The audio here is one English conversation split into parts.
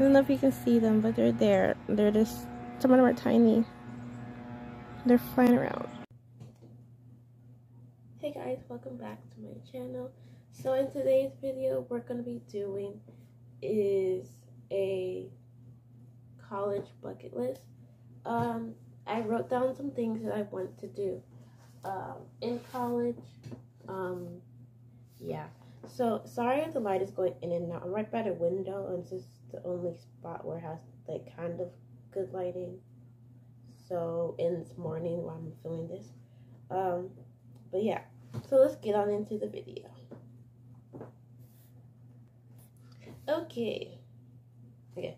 don't know if you can see them, but they're there. They're just, some of them are tiny. They're flying around. Hey guys, welcome back to my channel. So in today's video, we're going to be doing is a college bucket list. Um, I wrote down some things that I want to do um, in college. Um. So sorry if the light is going in and out. I'm right by the window, and this is the only spot where it has like kind of good lighting. So in this morning while I'm filming this, um, but yeah. So let's get on into the video. Okay. Okay.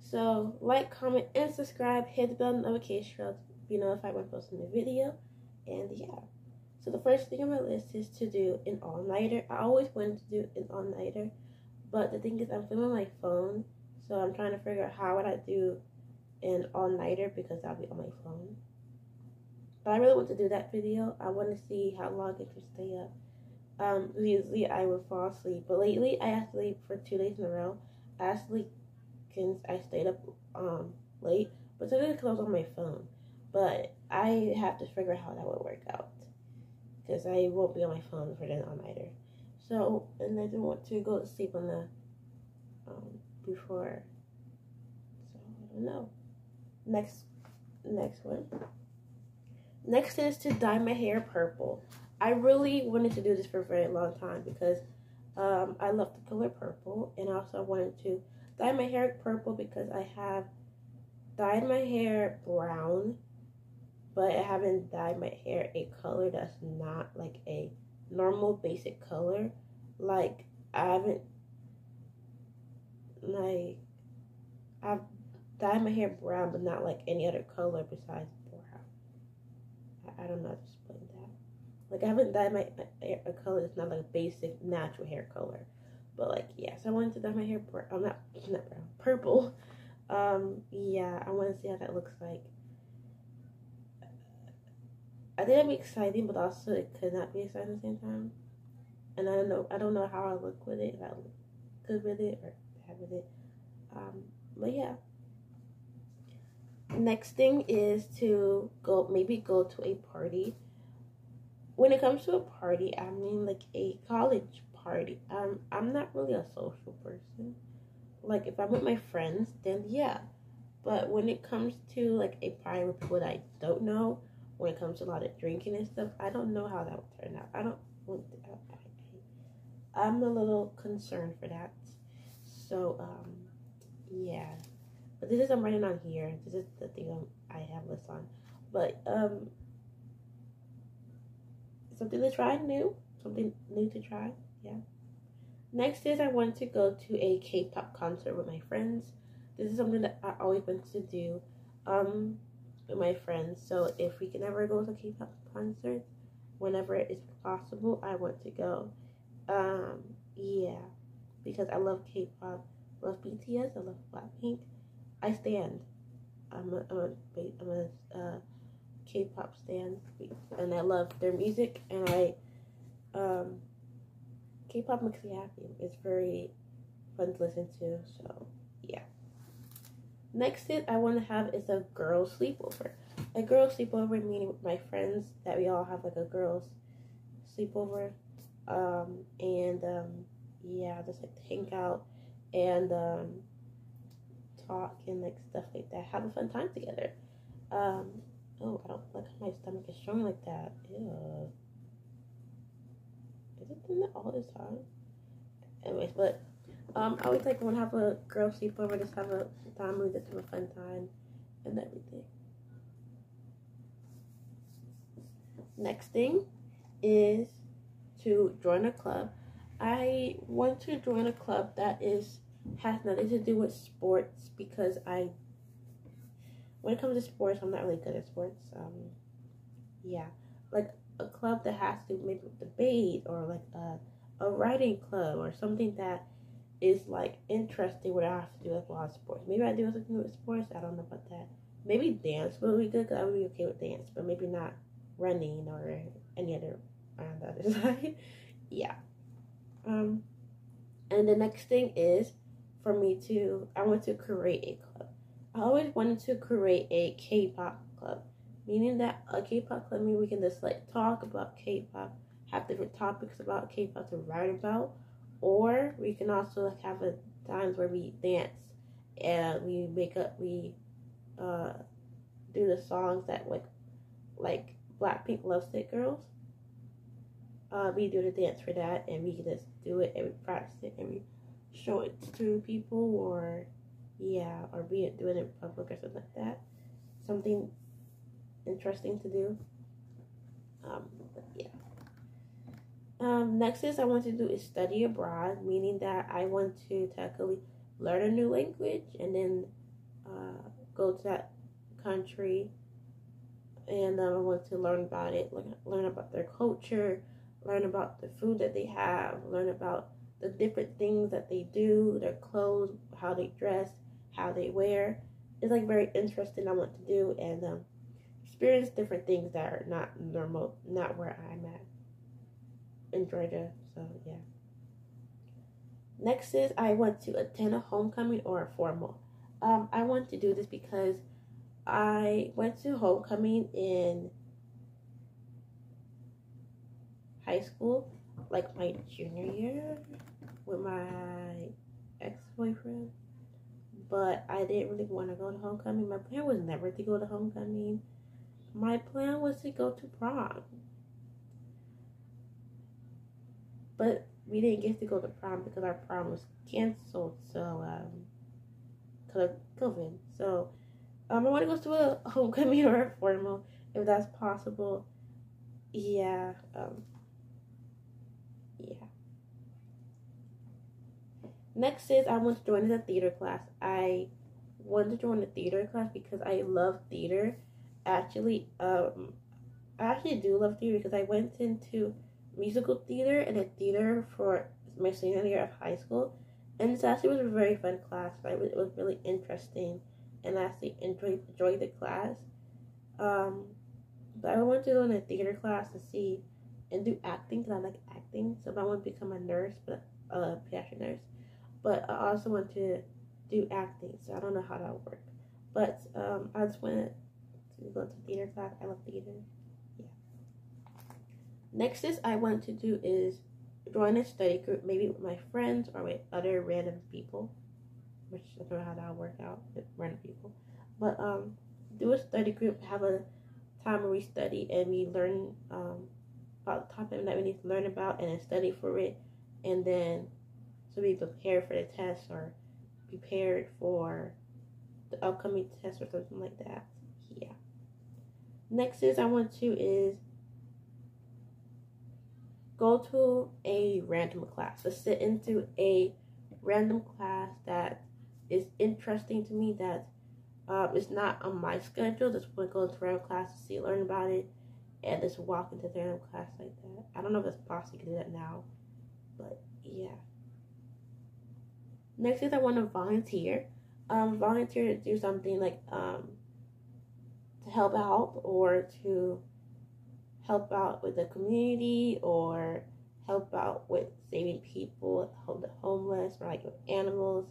So like, comment, and subscribe. Hit the bell notification bell to be notified when posting the video. And yeah. So the first thing on my list is to do an all-nighter. I always wanted to do an all-nighter, but the thing is I'm filming my phone, so I'm trying to figure out how would I do an all-nighter because I'll be on my phone. But I really want to do that video. I want to see how long I can stay up. Um, usually I would fall asleep, but lately I sleep for two days in a row. I actually, since I stayed up um late, but today because on my phone. But I have to figure out how that would work out because I won't be on my phone for the all nighter. So, and I didn't want to go to sleep on the um, before. So I don't know. Next, next one. Next is to dye my hair purple. I really wanted to do this for a very long time because um, I love the color purple, and also I wanted to dye my hair purple because I have dyed my hair brown but I haven't dyed my hair a color that's not like a normal basic color. Like I haven't like I've dyed my hair brown, but not like any other color besides brown. I, I don't know how to explain that. Like I haven't dyed my, hair a color that's not like a basic natural hair color. But like yes, I wanted to dye my hair brown. I'm not not brown, purple. Um yeah, I want to see how that looks like. I think it'd be exciting, but also it could not be exciting at the same time. And I don't know, I don't know how I look with it, if I look good with it or bad with it. Um, but yeah. Next thing is to go, maybe go to a party. When it comes to a party, I mean like a college party. Um, I'm not really a social person. Like if I'm with my friends, then yeah. But when it comes to like a party with people that I don't know, when it comes to a lot of drinking and stuff. I don't know how that would turn out. I don't want. I, am a little concerned for that. So um, yeah. But this is I'm writing on here. This is the thing I'm, I have list on. But um, something to try new. Something new to try. Yeah. Next is I want to go to a K-pop concert with my friends. This is something that I always wanted to do. Um, with my friends. So if we can ever go to K-pop concerts, whenever it is possible, I want to go. Um, yeah, because I love K-pop, I love BTS, I love Blackpink. I stand. I'm a, I'm a, I'm a uh, K-pop stand, and I love their music, and I um, K-pop makes me happy. It's very fun to listen to. So yeah. Next thing I want to have is a girl sleepover. A girl sleepover meaning with my friends that we all have like a girls sleepover. Um, and um, yeah, just like hang out and um, talk and like stuff like that. Have a fun time together. Um, oh, I don't like my stomach is showing like that. Ew. Is it that all the time? Anyways, but um, I always like when I have a girl sleepover, just have a time, we just have a fun time and everything. Next thing is to join a club. I want to join a club that is has nothing to do with sports because I when it comes to sports I'm not really good at sports. Um yeah. Like a club that has to maybe debate or like a a writing club or something that is like interesting what I have to do with a lot of sports. Maybe I do something with sports. I don't know about that. Maybe dance would be good because I would be okay with dance, but maybe not running or any other on the other side. yeah. Um, and the next thing is for me to I want to create a club. I always wanted to create a K-pop club, meaning that a K-pop club means we can just like talk about K-pop, have different topics about K-pop to write about, or we can also have a times where we dance and we make up we uh do the songs that like like Blackpink Love Sick Girls. Uh, we do the dance for that, and we can just do it and we practice it and we show it to people, or yeah, or be it doing it in public or something like that. Something interesting to do. Um, yeah. Um, next is I want to do is study abroad, meaning that I want to technically learn a new language and then uh, go to that country and um, I want to learn about it, learn, about their culture, learn about the food that they have, learn about the different things that they do, their clothes, how they dress, how they wear. It's like very interesting. I want to do and um, experience different things that are not normal, not where I'm at in Georgia. So yeah. Next is I want to attend a homecoming or a formal. Um, I want to do this because I went to homecoming in high school, like my junior year, with my ex boyfriend. But I didn't really want to go to homecoming. My plan was never to go to homecoming. My plan was to go to prom. But we didn't get to go to prom because our prom was canceled. So, um, because of COVID. So, um, I want to go to a homecoming or a formal if that's possible. Yeah. Um, yeah. Next is I want to join the theater class. I want to join the theater class because I love theater. Actually, um, I actually do love theater because I went into musical theater and a theater for my senior year of high school, and it actually was a very fun class. it was really interesting and I actually enjoyed enjoyed the class. Um, but I went to go in a theater class to see and do acting because I like acting. So I want to become a nurse, but a pediatric nurse. But I also want to do acting, so I don't know how that would work. But um, I just went to go to theater class. I love theater. Next is I want to do is join a study group, maybe with my friends or with other random people which I don't know how that'll work out with random people. But um, do a study group, have a time where we study and we learn um, about the topic that we need to learn about and then study for it, and then so be prepared for the test or prepared for the upcoming test or something like that. Yeah. Next is I want to is go to a random class. So sit into a random class that is interesting to me that um, it's not on my schedule. Just want to go into random class to see, learn about it, and just walk into the random class like that. I don't know if it's possible to do that now, but yeah. Next is I want to volunteer. Um, volunteer to do something like um, to help out or to help out with the community or help out with saving people, help the homeless, or like with animals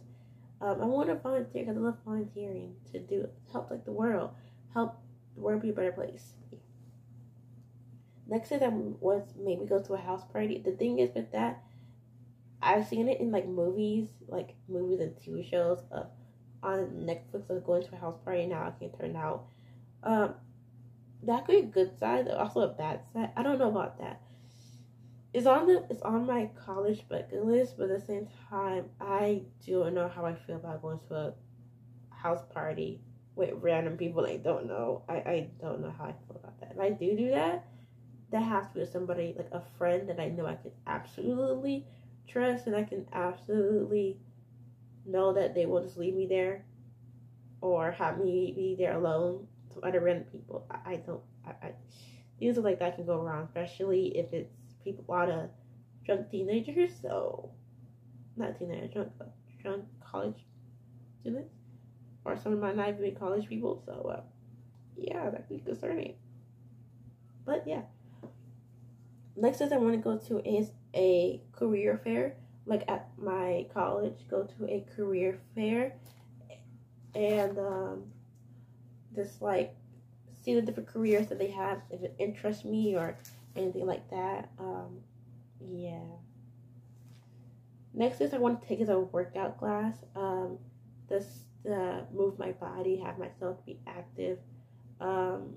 um, I want to volunteer because I love volunteering to do help like the world, help the world be a better place. Next thing I was maybe go to a house party. The thing is with that, I've seen it in like movies, like movies and TV shows. Uh, on Netflix of going to a house party now I can turn out. Um, that could be a good side, also a bad side. I don't know about that it's on the it's on my college bucket list, but at the same time, I don't know how I feel about going to a house party with random people I don't know. I, I don't know how I feel about that. If I do do that, that has to be somebody like a friend that I know I can absolutely trust and I can absolutely know that they will just leave me there or have me be there alone to other random people. I, I don't I, I things like that can go wrong, especially if it's people, a lot of drunk teenagers, so not teenagers, drunk, drunk college students, or some of my not even college people. So, uh, yeah, that could be concerning. But yeah, next is I want to go to is a career fair. like at my college, go to a career fair and um, just like see the different careers that they have if it interests me or anything like that. Um, yeah. Next is I want to take is a workout class. Um, this to move my body, have myself be active, um,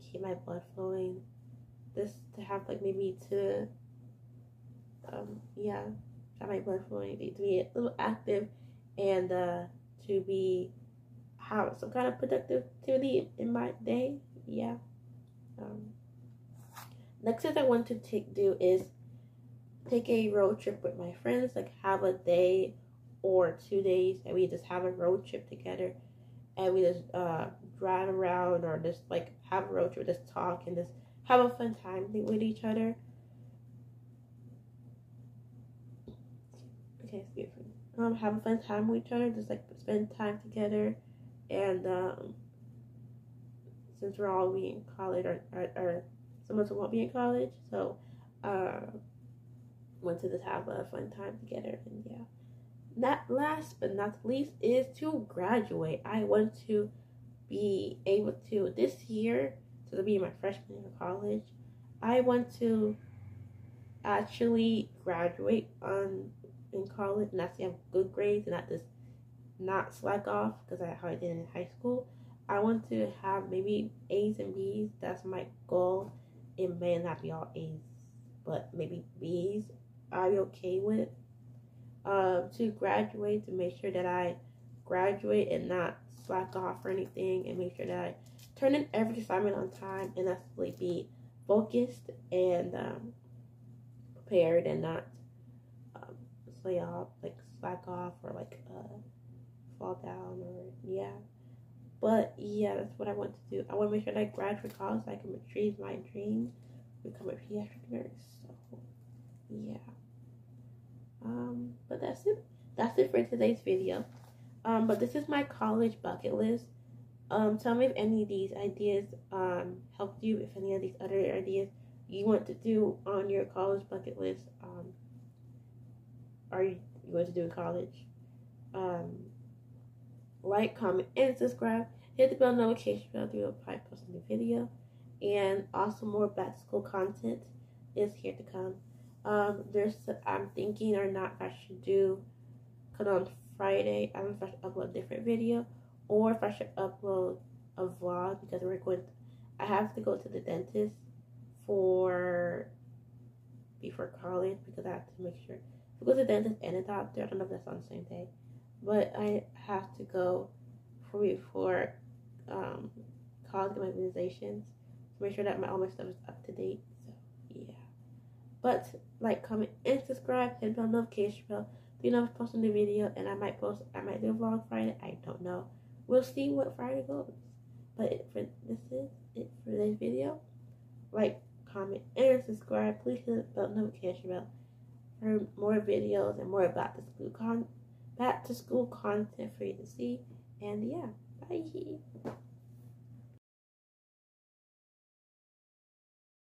keep my blood flowing. This to have like maybe to, um, yeah, have my blood flowing, to be a little active, and uh, to be have some kind of productivity in my day. Yeah. Um, next thing I want to take do is take a road trip with my friends. Like have a day or two days and we just have a road trip together and we just uh, drive around or just like have a road trip, just talk and just have a fun time with each other. Okay, excuse me. Um, have a fun time with each other, just like spend time together, and um, since we're all be in college or, or, or some of us won't be in college, so uh, want to just have a fun time together, and yeah that last but not least is to graduate. I want to be able to this year, so to be my freshman year of college, I want to actually graduate on in college and actually have good grades and not just not slack off because I how I did in high school. I want to have maybe A's and B's. That's my goal. It may not be all A's, but maybe B's. I'll be okay with uh, to graduate to make sure that I graduate and not slack off or anything and make sure that I turn in every assignment on time and actually be focused and um, prepared and not um, slay off, like slack off or like uh, fall down or yeah. But yeah, that's what I want to do. I want to make sure that I graduate college so I can achieve my dream, become a pediatric nurse. So yeah. Um, but that's it. That's it for today's video. Um, but this is my college bucket list. Um, tell me if any of these ideas um helped you. If any of these other ideas you want to do on your college bucket list um are you, you to do in college. Um, like, comment, and subscribe. Hit the bell notification bell to apply post a new video. And also more back to school content is here to come. Um, there's I'm thinking or not I should do cause on Friday I don't know if I should upload a different video or if I should upload a vlog because we're going I have to go to the dentist for before college because I have to make sure to go to the dentist and a doctor. I don't know if that's on the same day. But I have to go for before um college my immunizations to make sure that my all my stuff is up to date. So yeah. But like, comment, and subscribe. Hit the notification bell. Do you know if posting the video? And I might post. I might do a vlog Friday. I don't know. We'll see what Friday goes. But for this is it for this video. Like, comment, and subscribe. Please hit the notification bell for more videos and more about the school con back to school content for you to see. And yeah, bye.